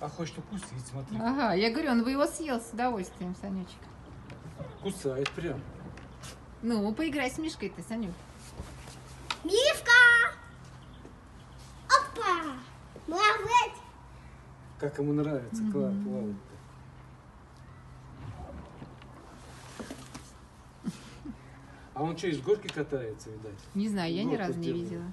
А, а хочешь Давай, следующий. Смотри. Ага, я говорю, он бы его съел с удовольствием, Санечек. Кусает прям. Ну, поиграй с Мишкой ты, Санюк. Мишка! Опа! Молодец! Как ему нравится, угу. класс. А он что, из горки катается, видать? Не знаю, я ни разу не сделал. видела.